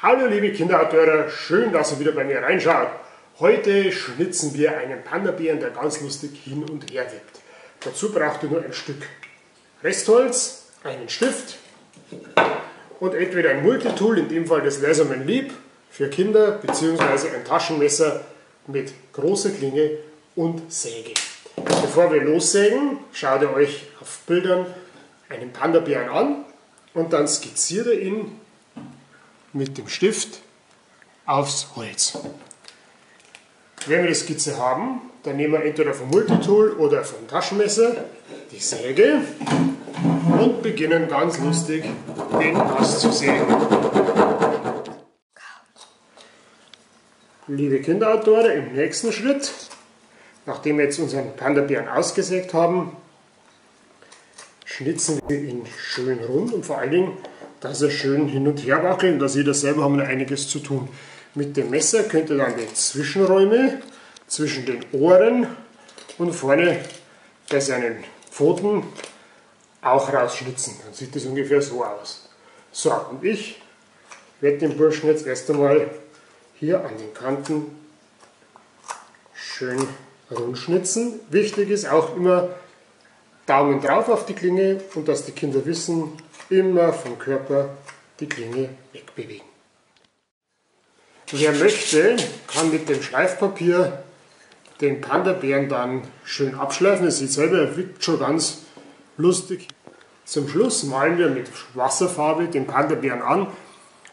Hallo liebe Kinderautoren, schön, dass ihr wieder bei mir reinschaut. Heute schnitzen wir einen Panda-Bären, der ganz lustig hin und her wippt. Dazu braucht ihr nur ein Stück Restholz, einen Stift und entweder ein Multitool, in dem Fall das Laserman Lieb für Kinder, beziehungsweise ein Taschenmesser mit großer Klinge und Säge. Bevor wir lossägen, schaut ihr euch auf Bildern einen Panda-Bären an und dann skizziert ihr ihn mit dem Stift aufs Holz. Wenn wir die Skizze haben, dann nehmen wir entweder vom Multitool oder vom Taschenmesser die Säge und beginnen ganz lustig den Ast zu sägen. Liebe Kinderautoren, im nächsten Schritt, nachdem wir jetzt unseren Panda-Bären ausgesägt haben, schnitzen wir ihn schön rund und vor allen Dingen, dass er schön hin und her wackelt. Da seht ihr selber, haben wir einiges zu tun. Mit dem Messer könnt ihr dann die Zwischenräume zwischen den Ohren und vorne bei seinen Pfoten auch rausschnitzen. Dann sieht das ungefähr so aus. So, und ich werde den Burschen jetzt erst einmal hier an den Kanten schön rund schnitzen. Wichtig ist auch immer Daumen drauf auf die Klinge und dass die Kinder wissen, immer vom Körper die Klinge wegbewegen. Wer möchte, kann mit dem Schleifpapier den Panda-Bären dann schön abschleifen. Ihr seht selber, er wirkt schon ganz lustig. Zum Schluss malen wir mit Wasserfarbe den Panda-Bären an.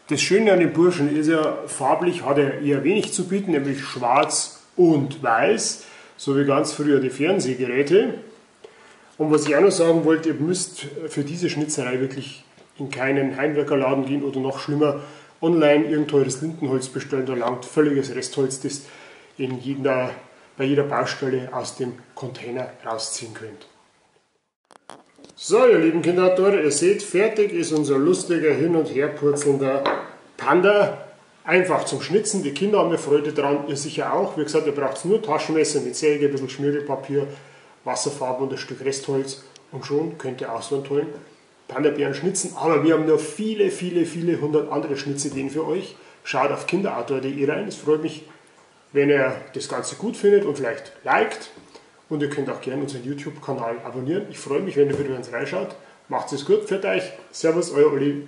Das Schöne an dem Burschen ist ja, farblich hat er eher wenig zu bieten, nämlich schwarz und weiß, so wie ganz früher die Fernsehgeräte. Und was ich auch noch sagen wollte, ihr müsst für diese Schnitzerei wirklich in keinen Heimwerkerladen gehen oder noch schlimmer, online irgendein teures Lindenholz bestellen, da langt völliges Restholz, das in jeder, bei jeder Baustelle aus dem Container rausziehen könnt. So, ihr lieben Kinderautoren, ihr seht, fertig ist unser lustiger hin und her purzelnder Panda. Einfach zum Schnitzen, die Kinder haben eine Freude dran, ihr sicher auch. Wie gesagt, ihr braucht nur Taschenmesser mit Säge, ein bisschen Schmirgelpapier, Wasserfarbe und ein Stück Restholz und schon könnt ihr auch so einen tollen Panda-Bären schnitzen. Aber wir haben noch viele, viele, viele hundert andere Schnitzideen für euch. Schaut auf kinderautor.de rein. Es freut mich, wenn ihr das Ganze gut findet und vielleicht liked. Und ihr könnt auch gerne unseren YouTube-Kanal abonnieren. Ich freue mich, wenn ihr wieder uns reinschaut. Macht es gut, für euch. Servus, euer Olli.